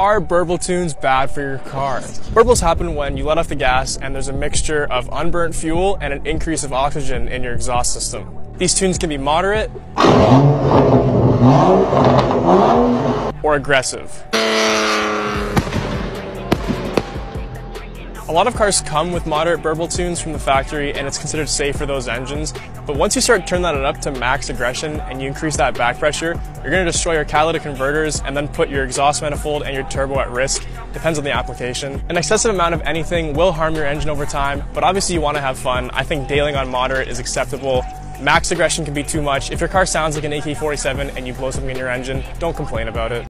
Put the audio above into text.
Are burble tunes bad for your car? Burbles happen when you let off the gas and there's a mixture of unburnt fuel and an increase of oxygen in your exhaust system. These tunes can be moderate or aggressive. A lot of cars come with moderate burble tunes from the factory and it's considered safe for those engines, but once you start turning that up to max aggression and you increase that back pressure, you're going to destroy your catalytic converters and then put your exhaust manifold and your turbo at risk. Depends on the application. An excessive amount of anything will harm your engine over time, but obviously you want to have fun. I think dailing on moderate is acceptable. Max aggression can be too much. If your car sounds like an AK-47 and you blow something in your engine, don't complain about it.